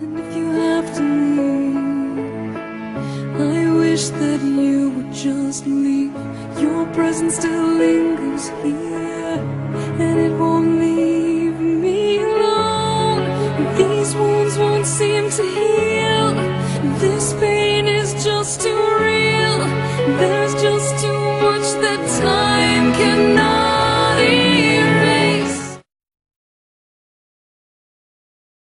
And if you have to leave, I wish that you would just leave. Your presence still lingers here, and it won't leave me alone. These wounds won't seem to heal. This pain is just too real. There's just too much that time cannot.